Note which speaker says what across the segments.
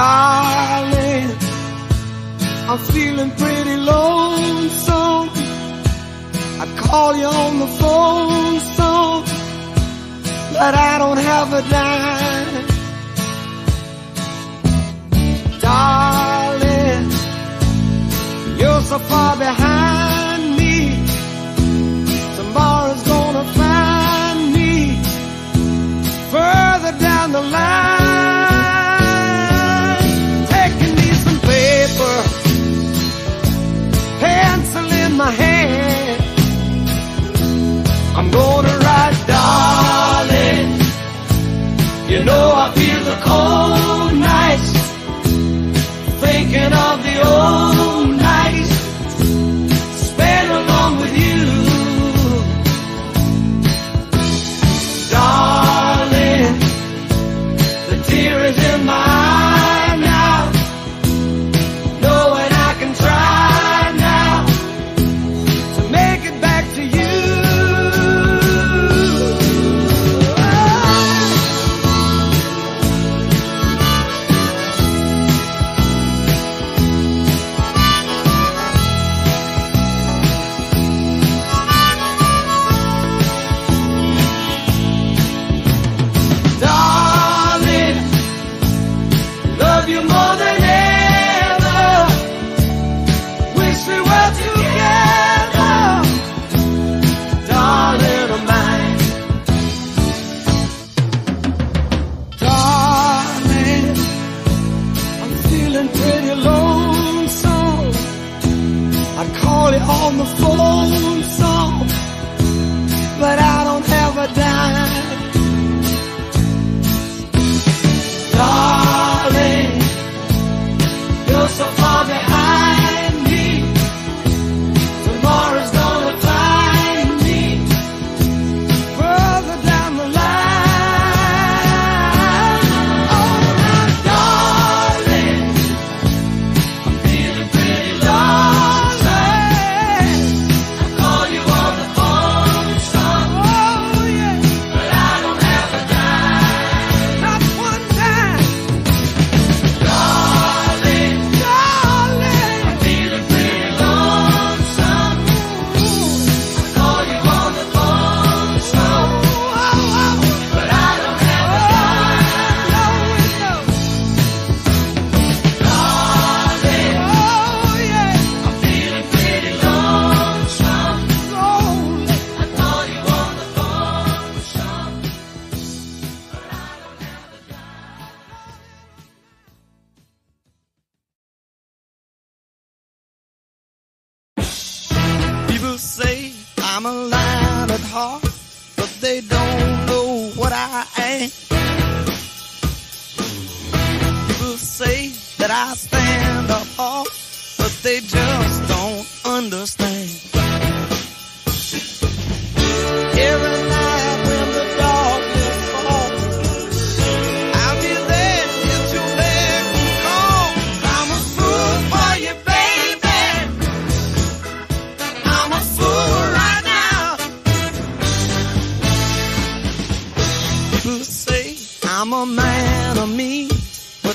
Speaker 1: Darling, I'm feeling pretty lonesome. I call you on the phone some, but I don't have a dime. Darling, you're so far behind me. Tomorrow's gonna find me further down the line. all I'm a lion at heart, but they don't know what I am. People say that I stand apart, but they just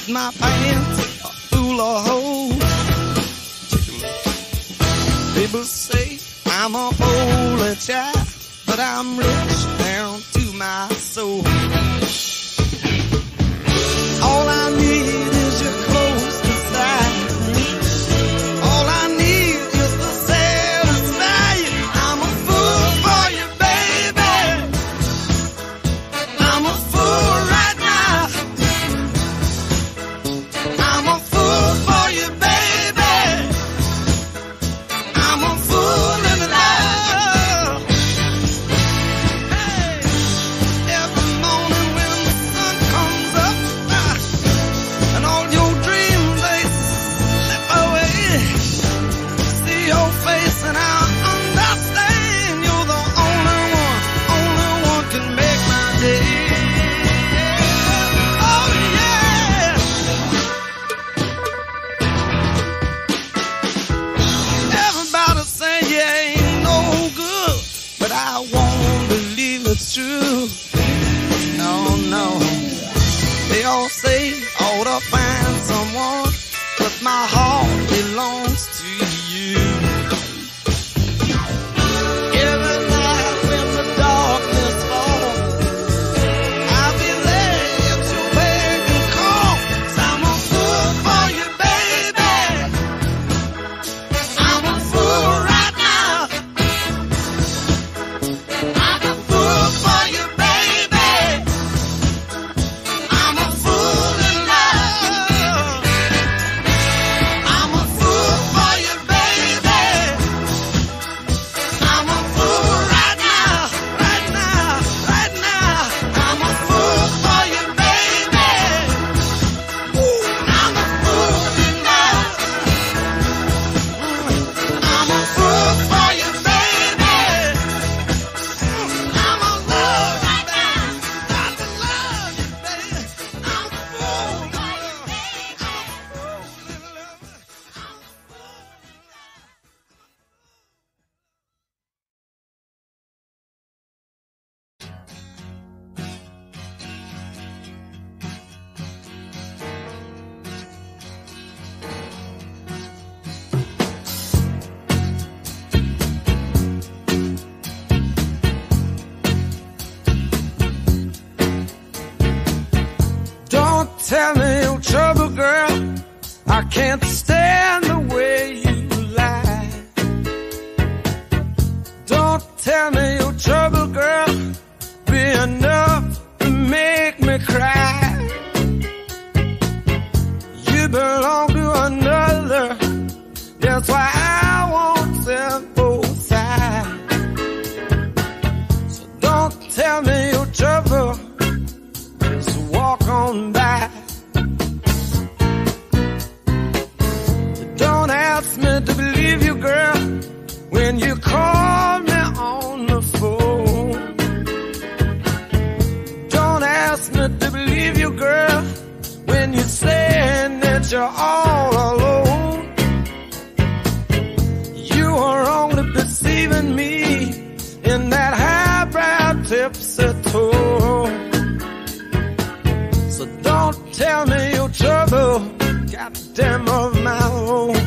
Speaker 1: my pants full of holes. People say I'm a little child, but I'm rich down to my soul. tell me your trouble, girl. I can't stand when you call me on the phone. Don't ask me to believe you, girl, when you're saying that you're all alone. You are only deceiving me in that highbrow tipsy-toe. So don't tell me your trouble, goddamn of my own.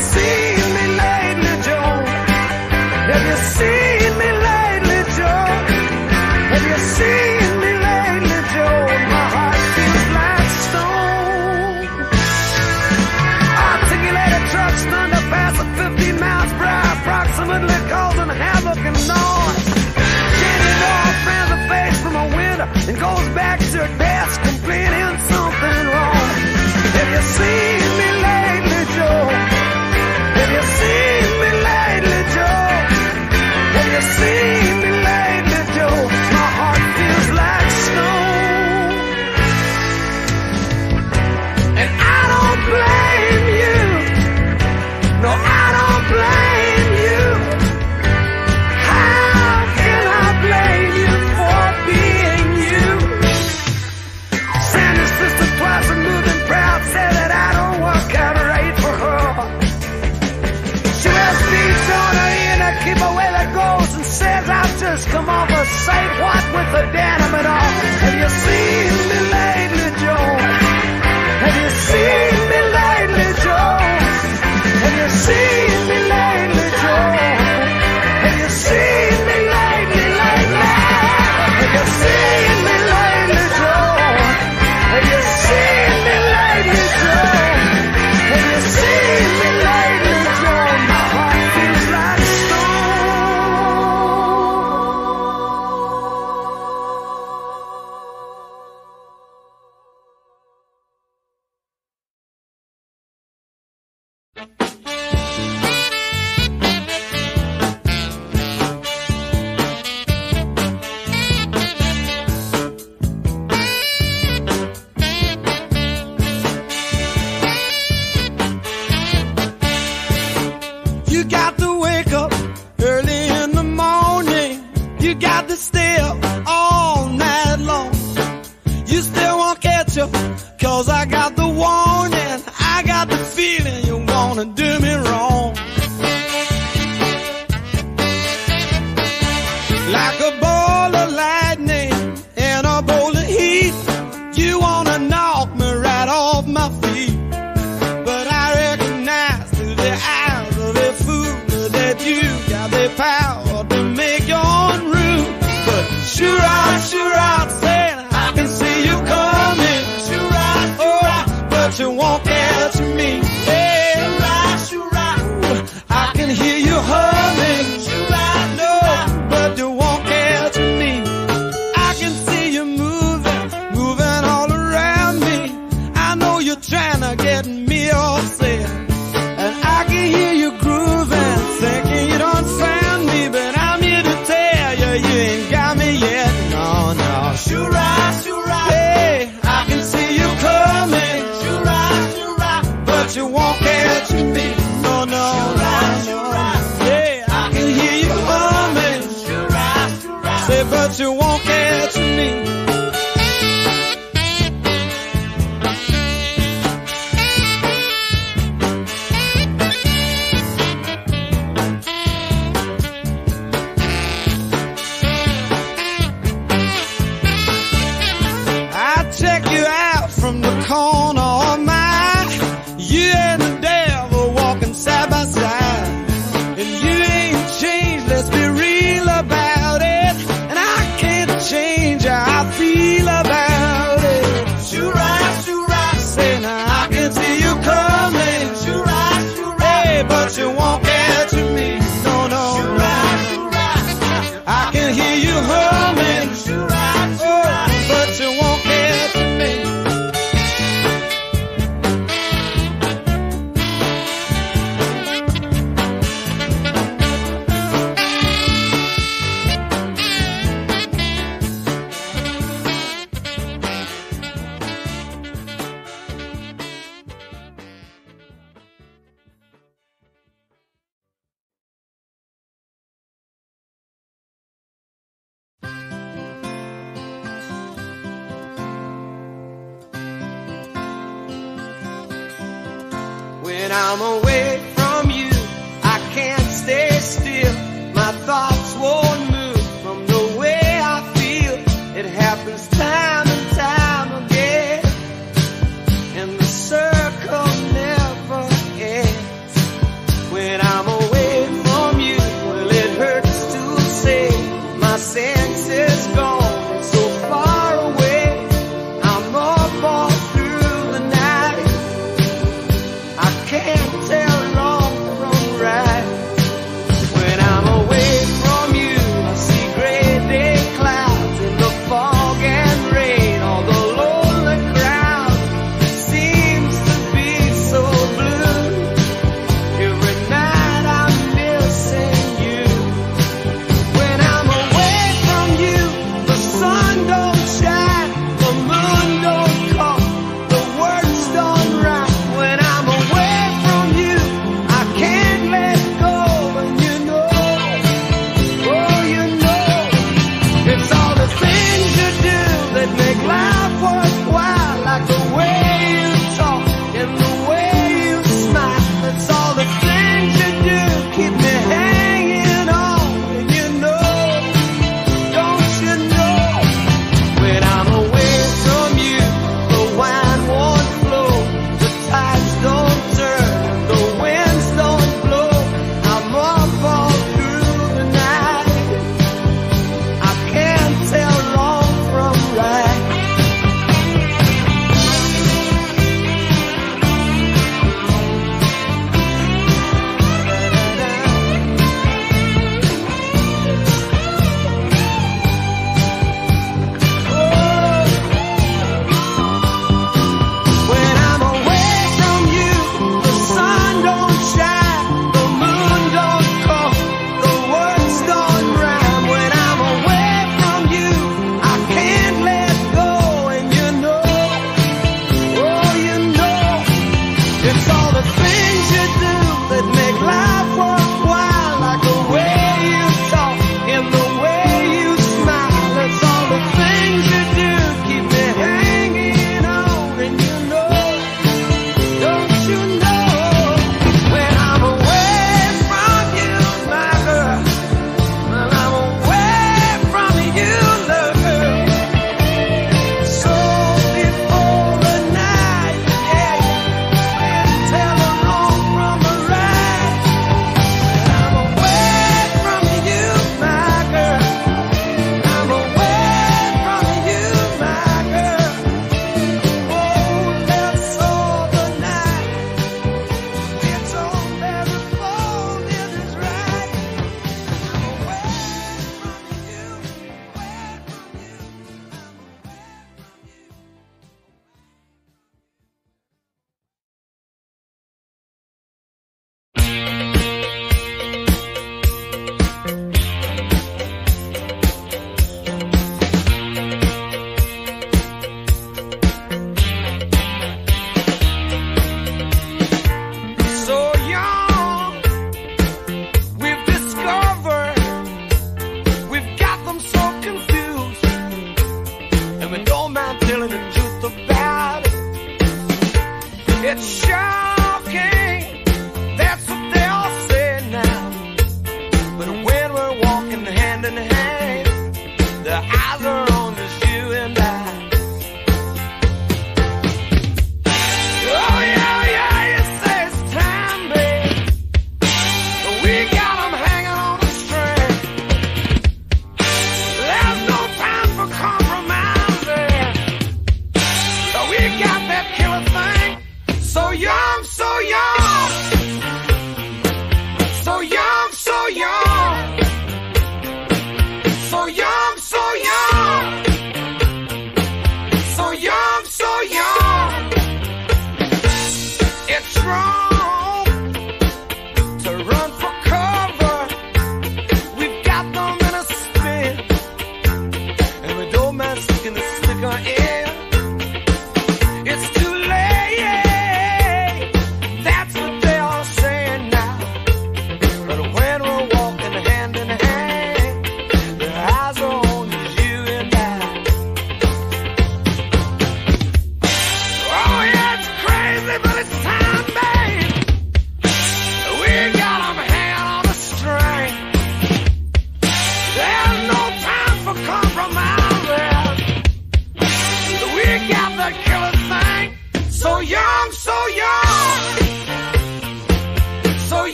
Speaker 1: seen me lately, Joe? Have you seen me lately, Joe? Have you seen me lately, Joe? My heart feels like stone. Articulated trucks thunder past at 50 miles per hour, approximately causing havoc and noise. Changing all friends a face from a window and goes back to her desk complaining something wrong. Have you seen?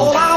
Speaker 1: all I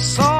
Speaker 1: Saw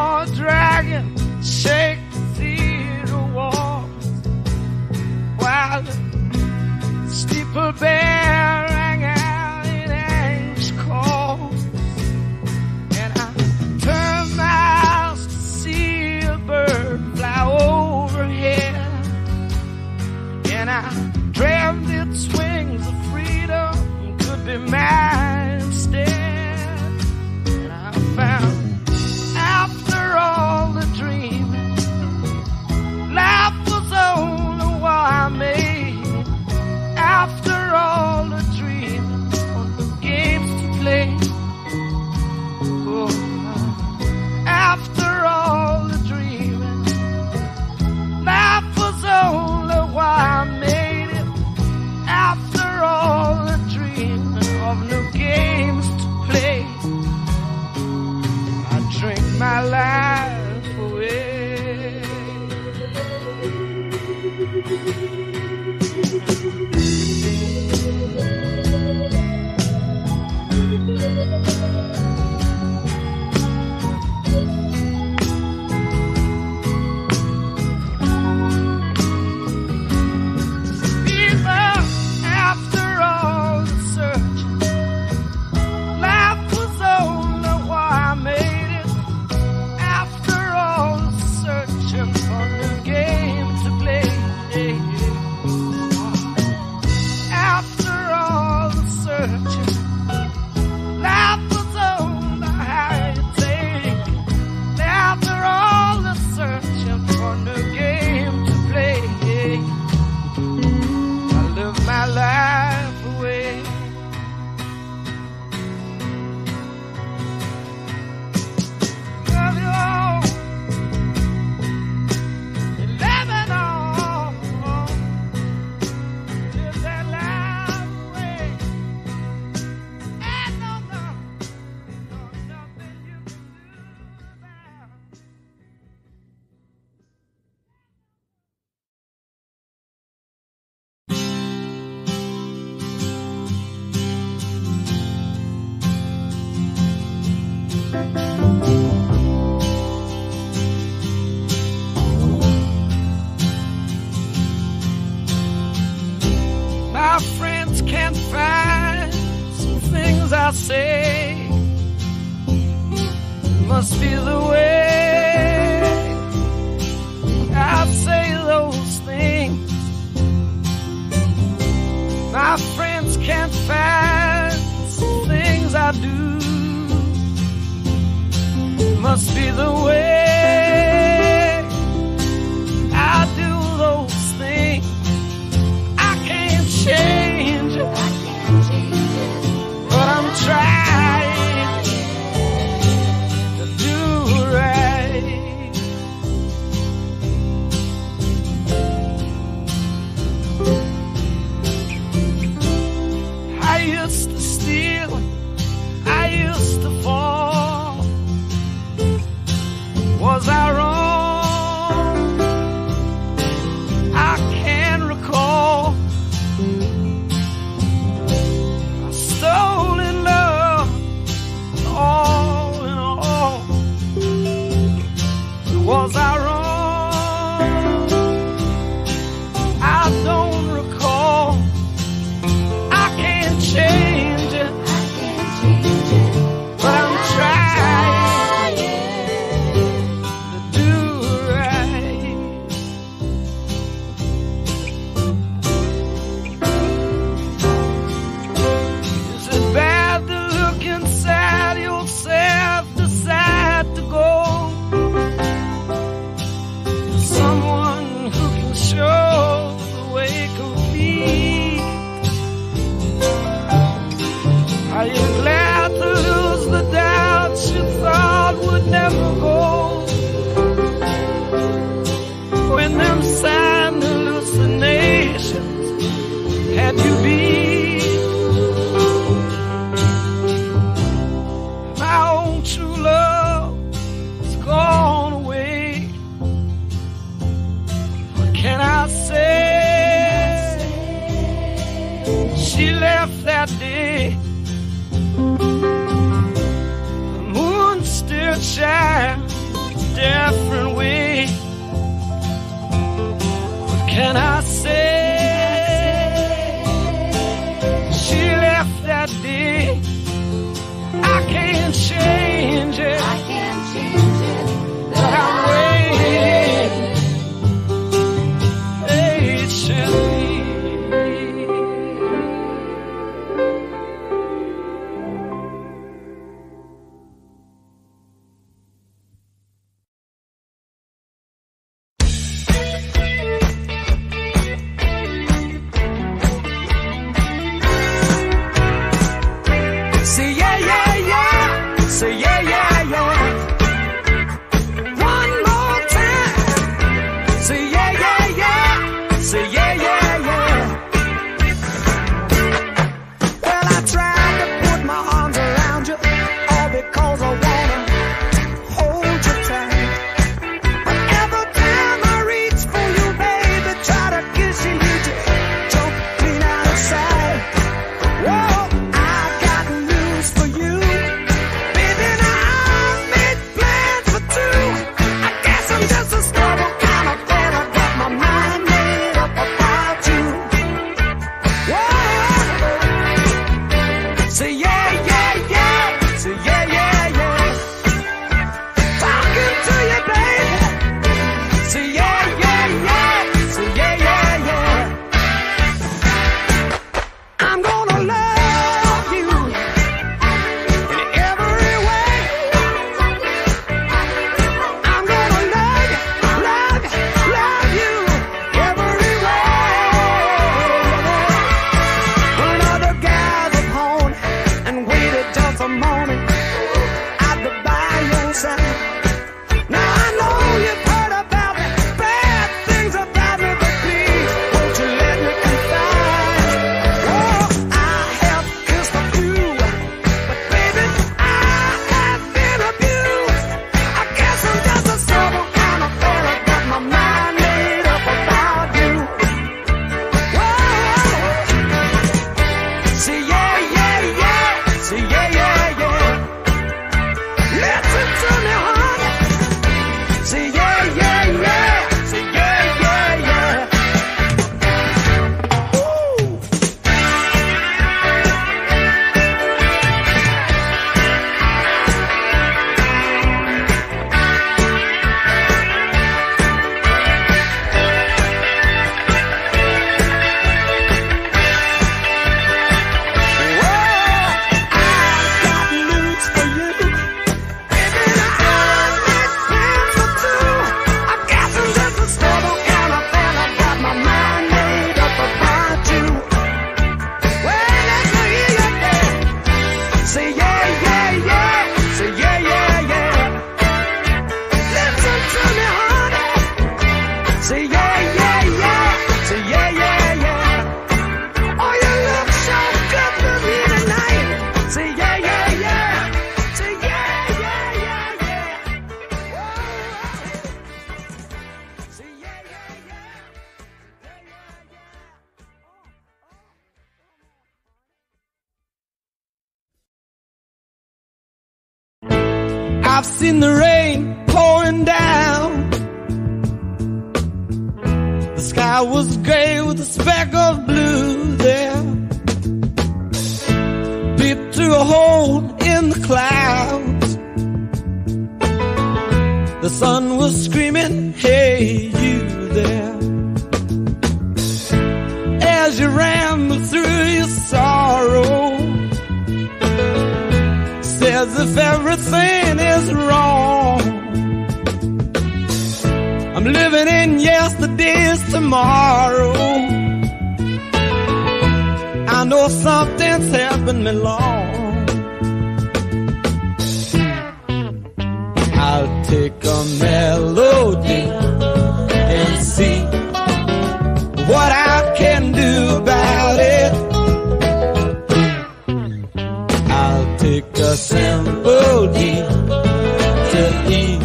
Speaker 1: to eat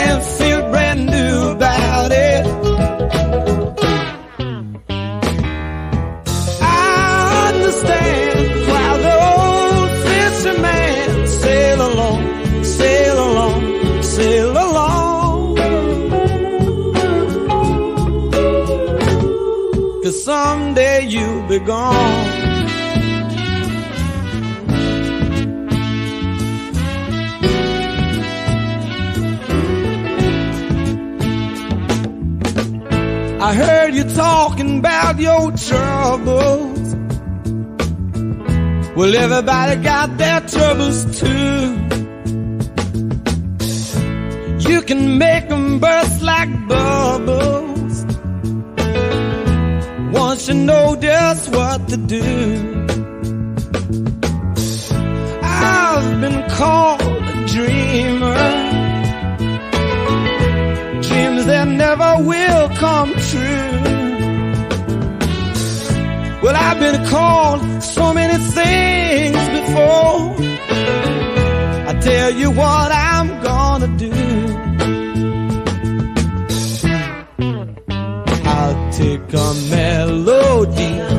Speaker 1: and feel brand new about it. I understand why the old fisherman sail along, sail along, sail. Cause someday you'll be gone. I heard you talking about your troubles. Well, everybody got their troubles too. You can make them burst like bubbles. Once you know just what to do. I've been called a dreamer that never will come true. Well, I've been called so many things before. I tell you what I'm gonna do. I'll take a melody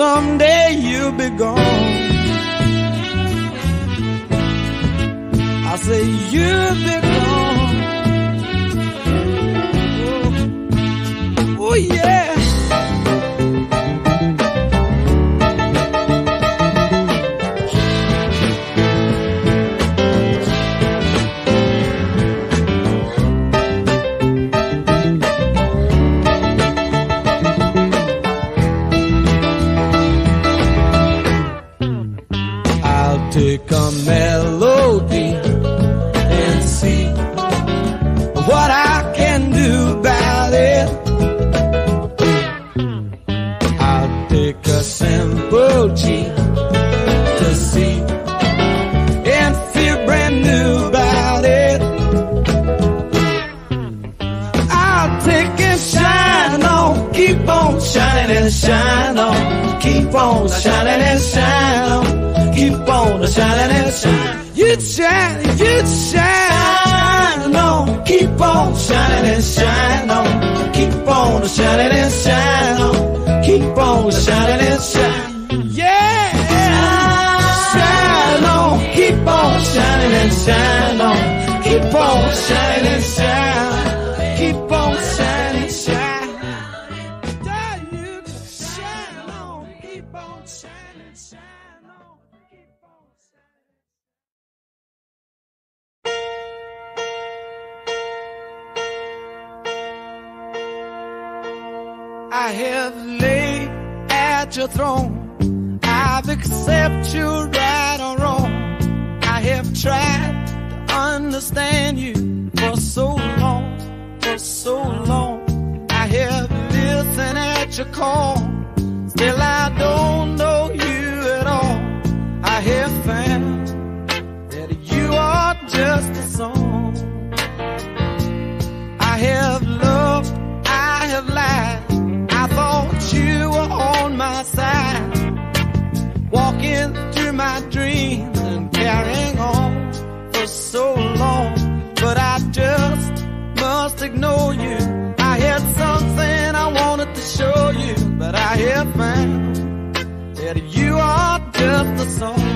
Speaker 1: someday you'll be gone. I say you'll be gone. Oh, oh yeah. Understand you for so long, for so long. I have listened at your call. Still I don't know a song.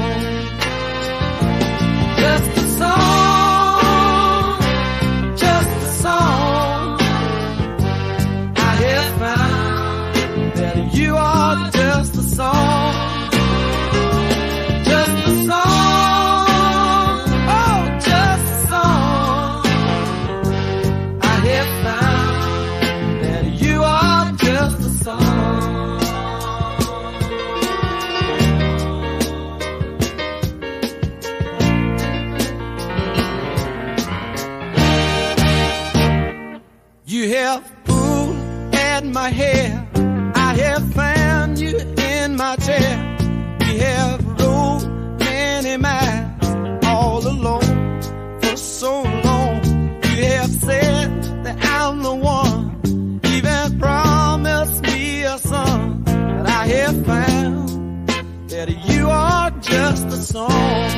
Speaker 1: My hair. I have found you in my chair. We have rode many miles all alone for so long. You have said that I'm the one. Even promised me a son, but I have found that you are just a song.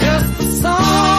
Speaker 1: Just a song.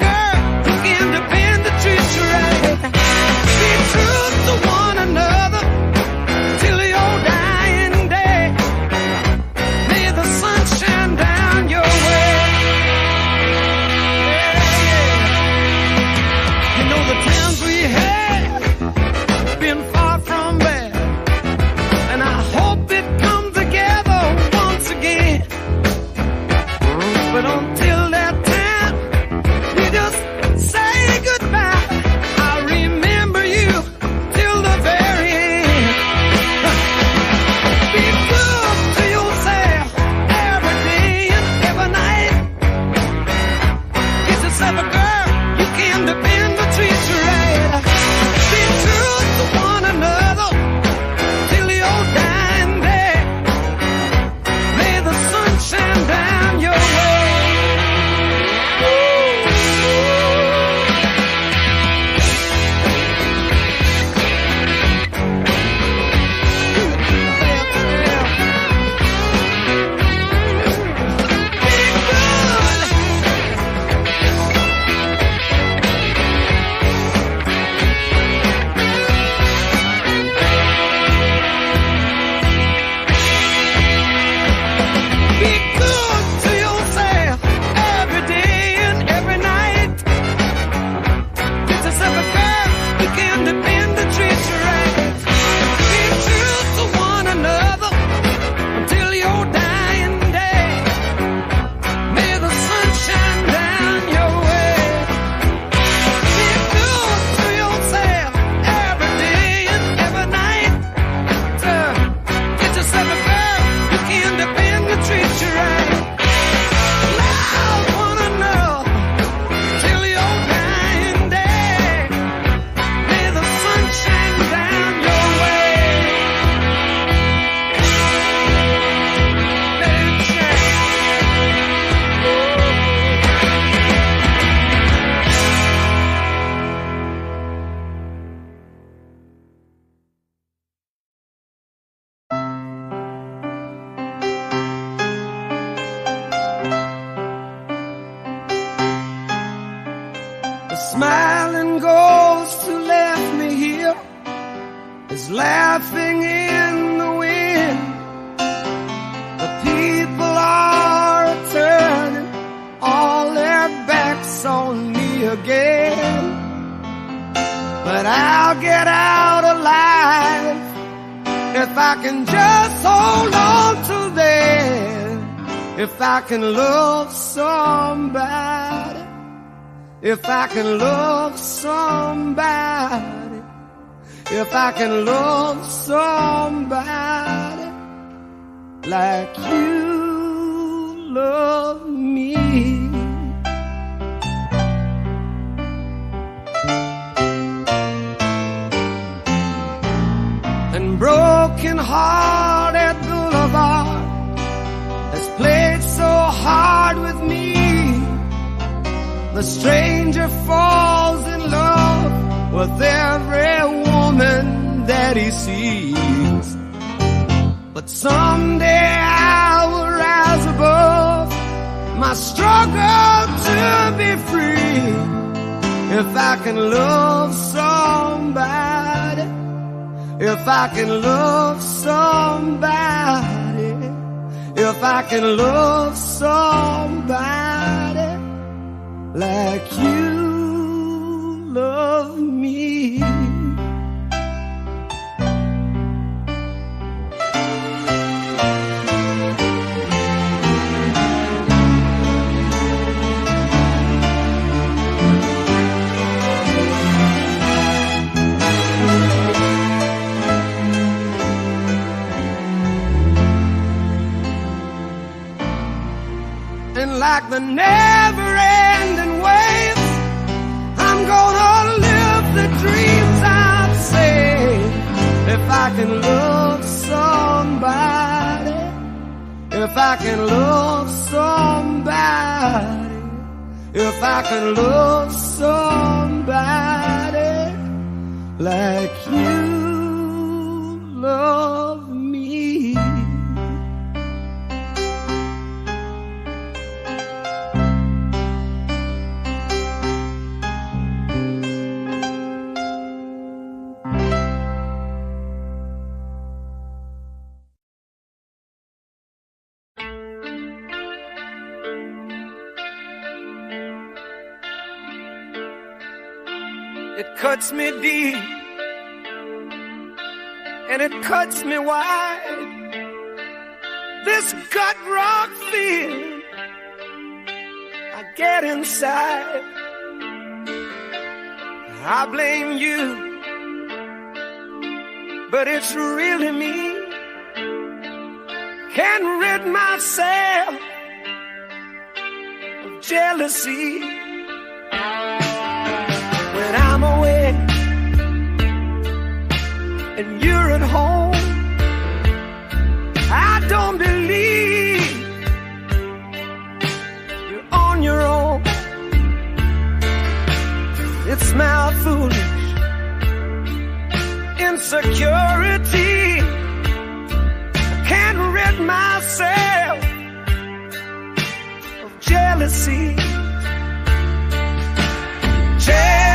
Speaker 1: girl. The stranger falls in love with every woman that he sees. But someday I will rise above my struggle to be free. If I can love somebody, if I can love somebody, if I can love somebody like you love me. And like the never gonna live the dreams I've saved. If I can love somebody, if I can love somebody, if I can love somebody like you love cuts me deep and it cuts me wide. This gut rock feeling I get inside. I blame you, but it's really me. Can't rid myself of jealousy and you're at home. I don't believe you're on your own. It's my foolish insecurity. I can't rid myself of jealousy. Jealousy